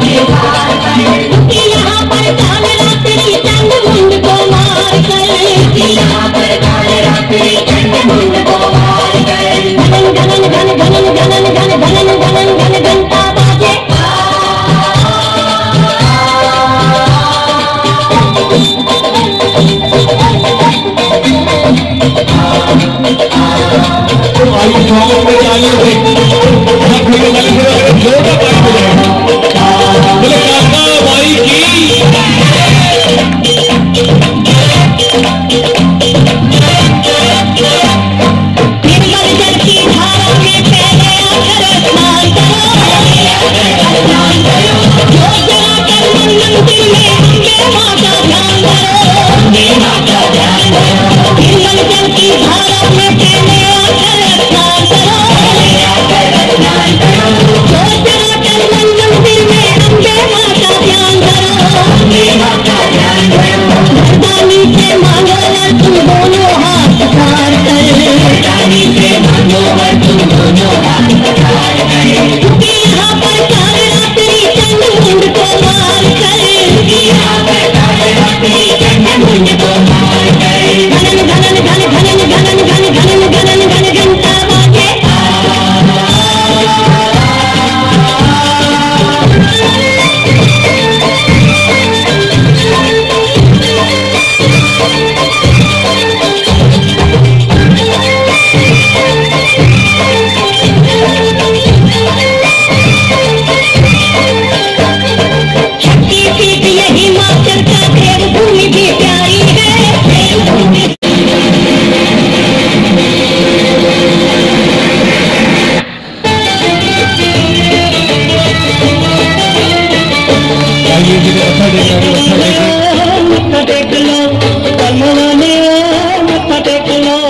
दीवार पर तुम आयु स्वागत में जाने थे मत टेक लो मत टेक लो